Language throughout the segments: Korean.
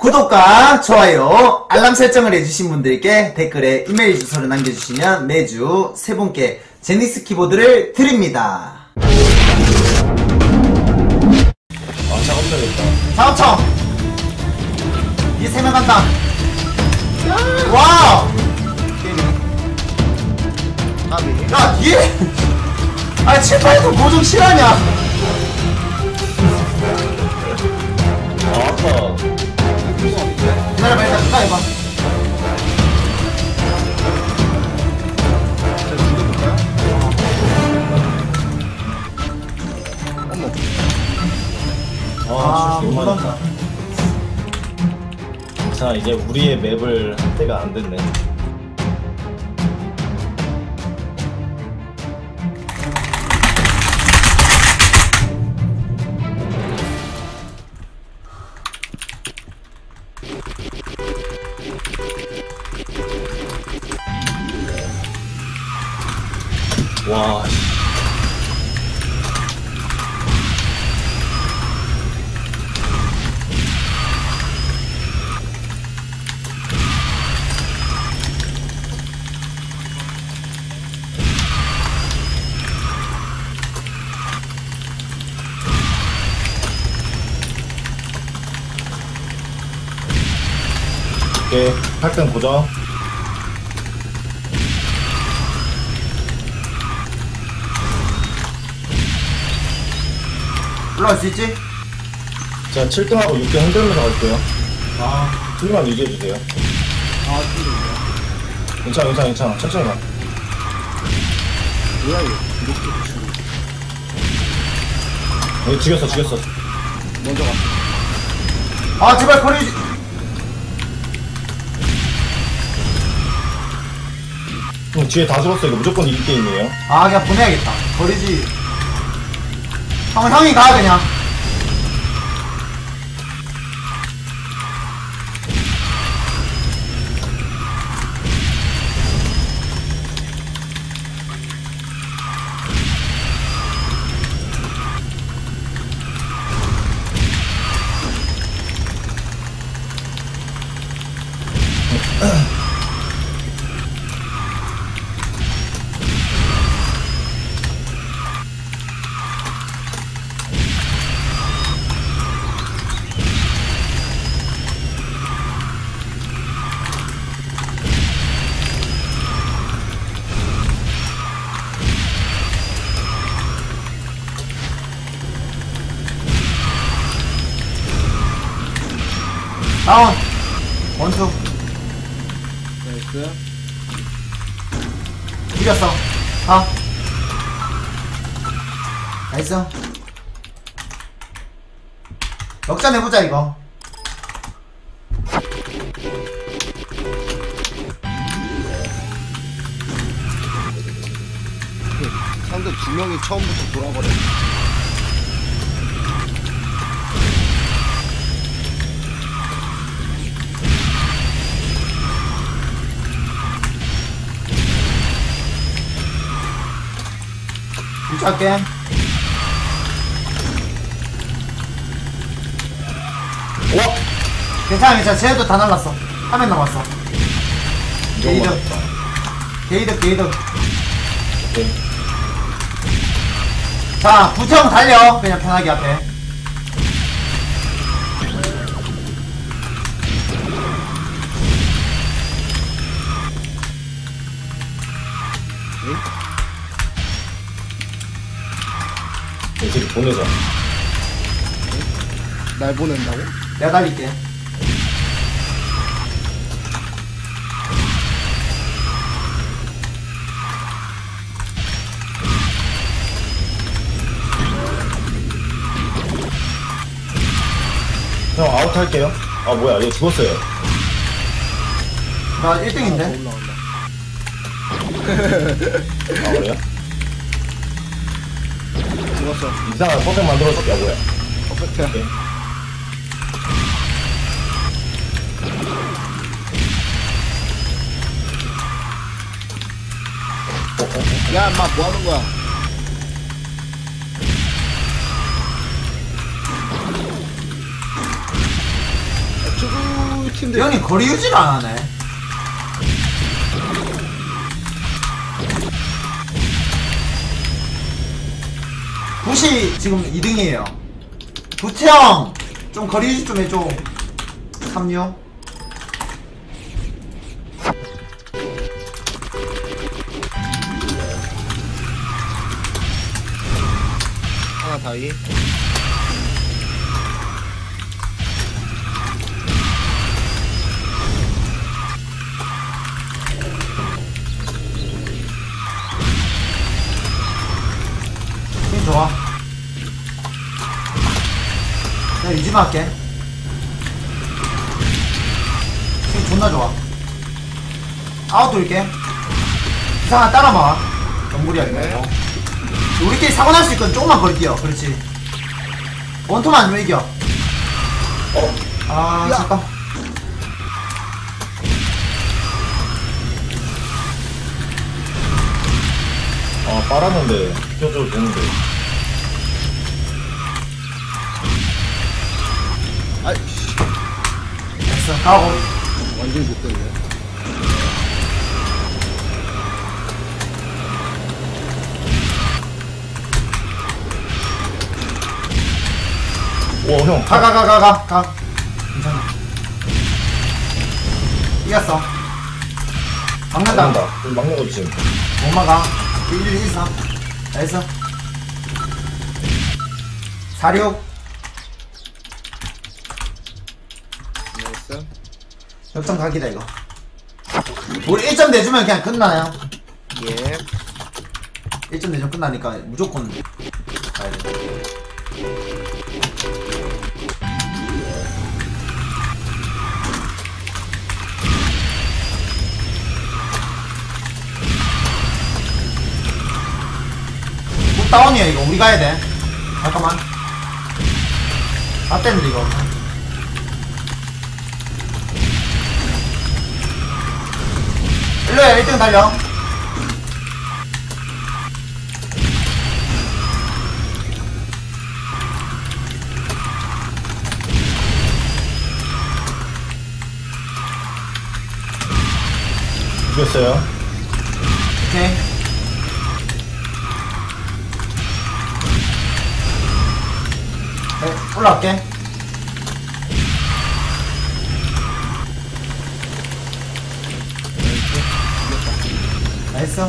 구독과 좋아요, 알람 설정을 해주신 분들께 댓글에 이메일 주소를 남겨주시면 매주 세 분께 제니스 키보드를 드립니다. 아 작업 되겠다 작업청! 이세명 간다. 와우! 야, 뒤에! 아, 칠판에서 뭐좀 실하냐? 아 아까 어머 아 아, 진짜 못 간다. 자 이제 우리의 맵을 할 때가 안 됐네 8등 고정. 올라갈 수 있지? 자 7등하고 6등 흔들면서 갈게요. 아, 틀만 유지해주세요. 아 근데 괜찮아 괜찮아 괜찮아. 천천히 가. 뭐야 이거? 이렇게 거. 여기 죽였어 죽였어. 먼저 갔어 아, 제발 버리지. 형 뒤에 다 이거 무조건 이길 게임이에요 아, 그냥 보내야겠다. 버리지. 형, 형이 가, 그냥. 다운. 원투. 나이스 이겼어. 가. 나이스. 역전 해보자, 이거. 상대 두 명이 처음부터 돌아버려 유 할게. 와! 괜찮아, 괜찮아. 쟤도 다 날랐어. 화면 남았어. 게이드. 게이드, 게이드. 오케이 자, 부청 달려. 그냥 편하게 앞에. 이제 보내자 날 보낸다고? 내가 달릴게. 형 아웃 할게요 아 뭐야 얘 죽었어요 나더 1등인데? 올라간다 아 그래요? 죽었어 이상한 퍼펙 만들어줄게 아 뭐야 퍼펙트야 오케이. 야 인마 뭐하는 거야 야, 죽어 힘들. 형님 거리 유지를 안 하네. 굿이 지금 2등이에요. 구태형 좀 거리 유지 좀 해줘. 36. 하나 다이. 유지만 할게. 힘 존나 좋아. 아웃 돌게. 이상한 따라 봐. 정물이야, 이거. 네. 우리끼리 사고 날 수 있거든. 조금만 뛰어. 그렇지. 원투만 아니면 이겨. 어? 아, 야. 잠깐. 아 빨았는데 껴줘도 되는데 됐어. 가고. 완전히 못 됐네. 오형 가, 가, 가, 가, 가. 가. 괜찮아. 이겼어. 막는다. 막는다 막는 거 지금 못 막아. 1, 1, 1, 3. nice. 4, 6. nice. 역전 각이다, 이거. 우리 1점 내주면 그냥 끝나요. 예. 1점 내주면 끝나니까 무조건 가야 돼. 꼭 다운이야, 이거. 우리 가야 돼. 잠깐만. 다 뺐는데, 이거. 일로야, 1등 달려. 이겼어요 오케이. 네, 올라갈게. 나이스.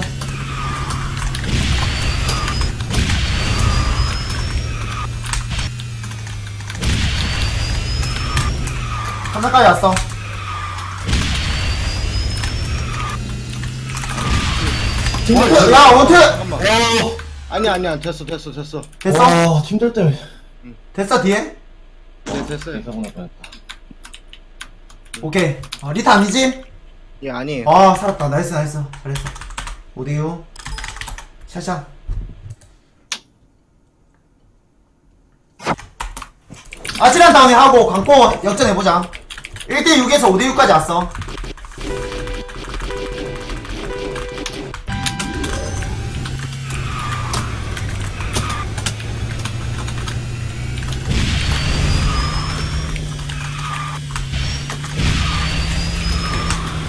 하나까지 왔어. one two, 야, one two! 잠깐만. 아니야, 아니야. 됐어, 됐어, 됐어. 됐어? 와 팀들 때문에 됐어, 뒤에? 네, 됐어요. 사고 날 뻔했다 오케이. 어, 리타 아니지? 예, 아니에요. 아, 살았다. nice, nice. 잘했어. 오디오. 샤샤. 아찔한 다음에 하고 광고 역전해보자. 1대6에서 5대6까지 왔어.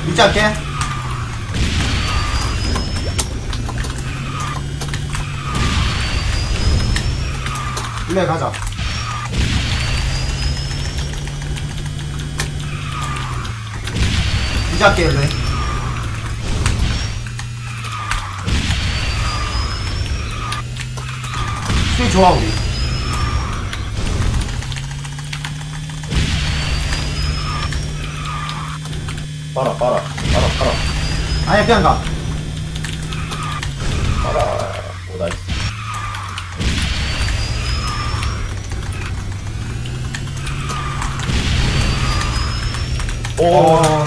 유지할게. 일레 가자. 유지할게, 일레. 수위 좋아, 우리. 빨아 빨아 빨아 빨아 아니야, 그냥 가. 오 어.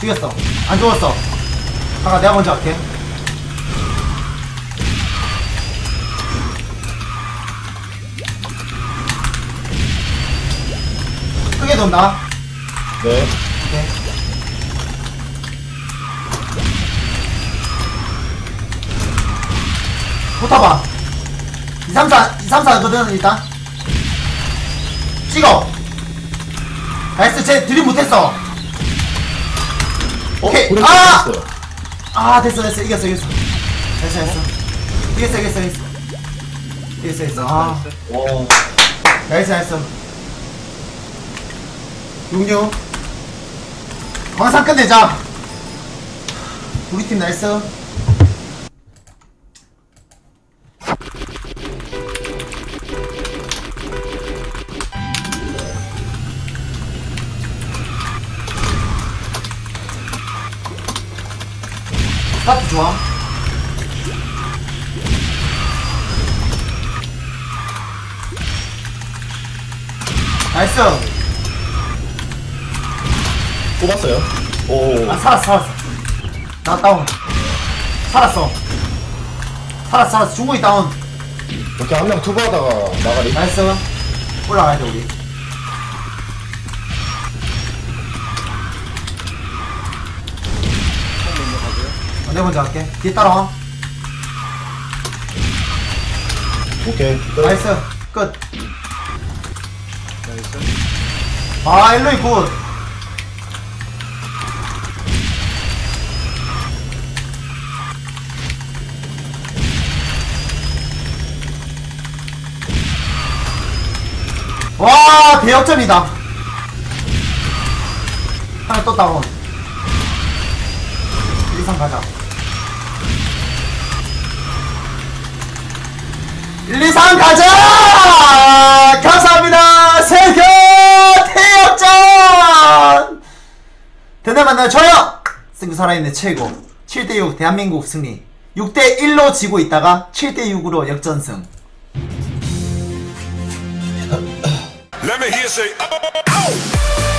죽였어. 안 죽었어. 가가 내가 먼저 할게. 크게 돈다. 네. 오케이. 붙어봐. 2, 3, 4, 2, 3, 4거든, 일단. 찍어. 나이스 쟤 드림 못했어. 오케이. 고령 아! 됐어요. 아 됐어 됐어. 이겼어 이겼어. 됐어 됐어. 이겼어 이겼어 이겼어. 이겼어 이겼어. 아. 와. 나이스 나이스. 66 광산 끝내자. 우리 팀 나이스 스타트 좋아? nice. 뽑았어요. 오. 아 살았어 살았어. 나 다운. 살았어. 살았어 살았어. 중국이 다운. 이렇게 한명 투구하다가 나가리. nice. 올라가야 돼 우리 내가 먼저 갈게 뒤에 따라와 오케이. 끝. 나이스 끝 나이스. 아, 일로이 굿. 와, 대역전이다. 하나 또 다운. 1, 2, 3 가자. 1, 2, 3 가자! 감사합니다! 세계 대역전! 대단 만나요, 저요! 승부 살아있는 최고. 7대6 대한민국 승리. 6대1로 지고 있다가 7대6으로 역전승. Let me hear say, oh, oh.